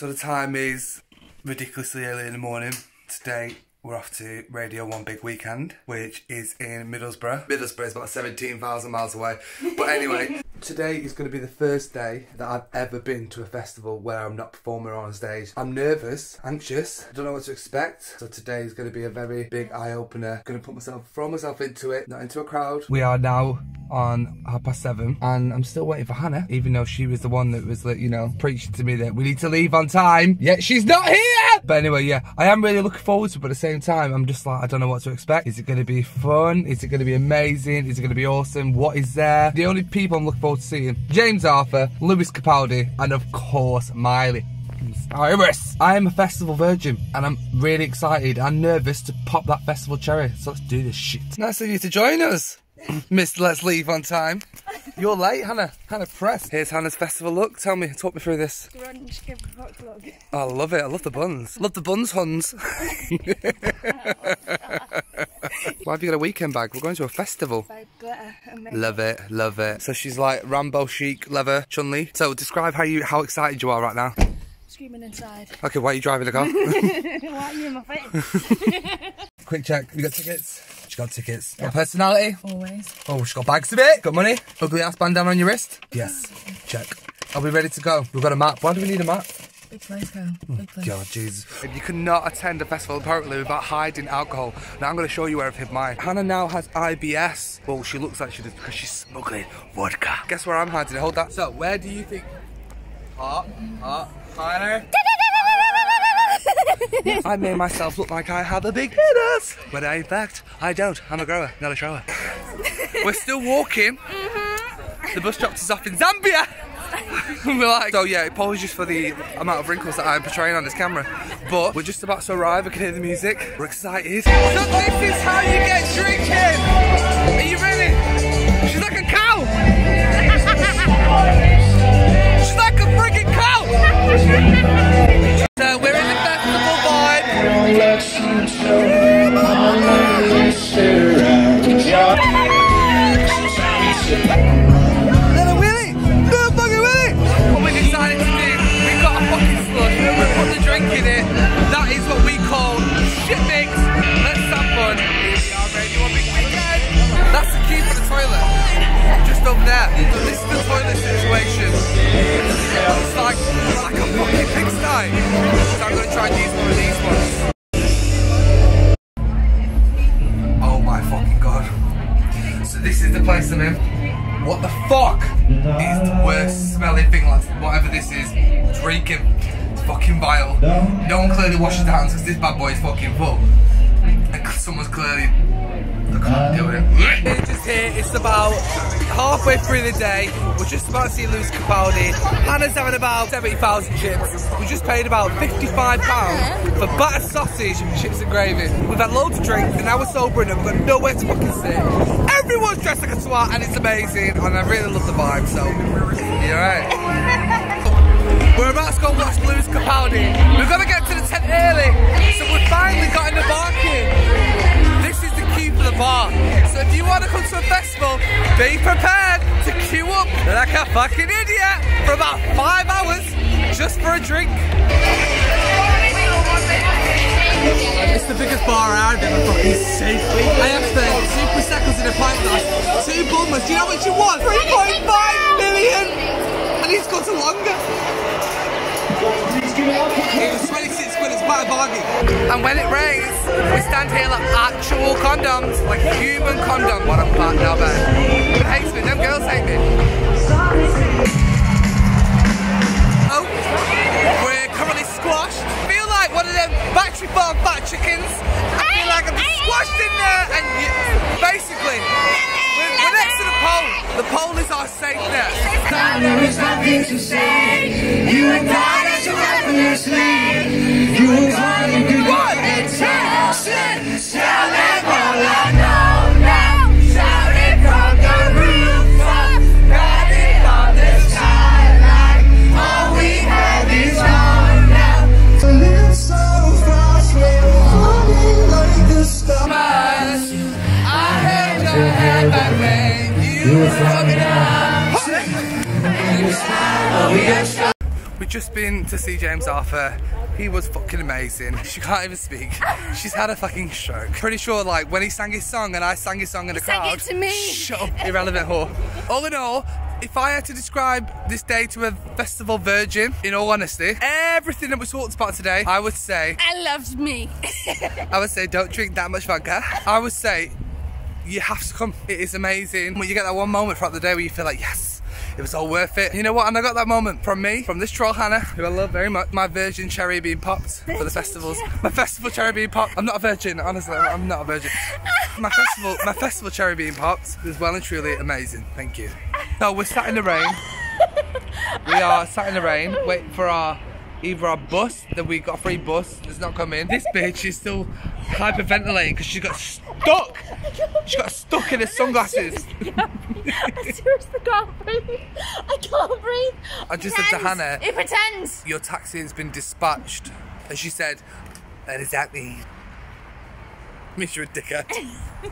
So the time is ridiculously early in the morning. Today we're off to Radio 1 Big Weekend, which is in Middlesbrough. Middlesbrough is about 17,000 miles away. But anyway, today is going to be the first day that I've ever been to a festival where I'm not performing on stage. I'm nervous, anxious, I don't know what to expect. So today is going to be a very big eye opener. Going to put myself, throw myself into it, not into a crowd. We are now on half past seven and I'm still waiting for Hannah, even though she was the one that was like, you know, preaching to me that we need to leave on time. Yet she's not here! But anyway, yeah, I am really looking forward to it, but at the same time, I'm just like, I don't know what to expect. Is it going to be fun? Is it going to be amazing? Is it going to be awesome? What is there? The only people I'm looking forward to seeing, James Arthur, Lewis Capaldi, and of course, Miley. Cyrus. I am a festival virgin and I'm really excited and nervous to pop that festival cherry. So let's do this shit. Nice of you to join us. Miss Let's Leave on time. You're late, Hannah. Hannah Press. Here's Hannah's festival look. Tell me, talk me through this. Grunge give a fuck look. Oh, I love it. I love the buns. Love the buns, Huns. Why have you got a weekend bag? We're going to a festival. By glitter and makeup. Love it, love it. So she's like Rambo chic, leather, Chun Li. So describe how you how excited you are right now. Screaming inside. Okay, why are you driving the car? Why are you in my face? Quick check. You got tickets? She got tickets. Got personality? Always. Oh, she's got bags of it. Got money? Ugly ass bandana on your wrist? Yes. Oh, Check. Are we ready to go? We've got a map. Why do we need a map? Big place, girl. Hmm. Big place. God, Jesus. You cannot attend a festival apparently without hiding alcohol. Now I'm going to show you where I've hid mine. Hannah now has IBS. Well, she looks like she does because she's smuggling vodka. Guess where I'm hiding it? Hold that. So, where do you think... Hot, hot, Hannah? I made myself look like I have a big penis. But in fact, I don't. I'm a grower, not a shower. We're still walking. Mm-hmm. The bus dropped us off in Zambia. we're like, so yeah, apologies for the amount of wrinkles that I'm portraying on this camera. But we're just about to arrive, I can hear the music. We're excited. So this is how you get vibe. Little Willie! Little fucking Willie! What we decided to do, we got a fucking slush, we put the drink in it. That is what we call shit mix. Let's have fun. That's the key for the toilet. Just over there. This is the toilet situation. It's like, like try use one of these ones. Oh my fucking god. So this is the place I'm in. What the fuck is the worst smelling thing, like Whatever this is, drinking. It's fucking vile. No one clearly washes their hands because this bad boy is fucking full. And someone's clearly. Can't um, do it. It's just here, it's about halfway through the day. We're just about to see Lewis Capaldi. Hannah's having about 70,000 chips. We just paid about £55 for butter sausage, and chips and gravy. We've had loads of drinks and now we're sober and we've got nowhere to fucking sit. Everyone's dressed like a swat and it's amazing and I really love the vibe, so you alright? We're about to go watch Lewis Capaldi. We've got to get to the tent early, so we've finally got in the bar bar. So if you want to come to a festival, be prepared to queue up like a fucking idiot for about five hours just for a drink. It's the biggest bar I've ever fucking seen. I have spent two prosecco's in a pint glass, two bummers. Do you know what you want? 3.5 million! And he's got a longer. It was 26 it's quite a. And when it rains, we stand here like actual condoms, like human condoms. What a fat now, man. Who hates me? Them girls hate me. Oh, we're currently squashed. feel like one of them battery farm fat chickens. I feel like I'm squashed in there and basically, we're, we're next to the pole. The pole is our safe net. There is nothing to say. You and God as you effortlessly. You and God you can What? attention. Tell them all I know now. Shout it from the rooftop. Write it on the skyline. All we have is on now. To live so fast, we're falling like the stars. I held your hand back when you were coming out. We just been to see James Arthur. He was fucking amazing. She can't even speak. She's had a fucking stroke. Pretty sure, like, when he sang his song and I sang his song in the sang crowd. it to me. Shut up, irrelevant whore. All in all, if I had to describe this day to a festival virgin, in all honesty, everything that we talked about today, I would say, I loved me. I would say, don't drink that much vodka. I would say, you have to come. It is amazing. When you get that one moment throughout the day where you feel like, yes, it was all worth it. You know what? And I got that moment from me, from this troll Hannah, who I love very much. My virgin cherry being popped for the festivals. My festival cherry being popped. I'm not a virgin, honestly. I'm not a virgin. My festival, my festival cherry being popped was well and truly amazing. Thank you. So we're sat in the rain. We are sat in the rain, waiting for our either our bus that we got a free bus that's not coming. This bitch is still hyperventilating because she got stuck. She got stuck in her sunglasses. I seriously can't breathe. I can't breathe. I just said to. Hannah- It pretends. Your taxi has been dispatched, and she said, "That is me." Miss you a dickhead.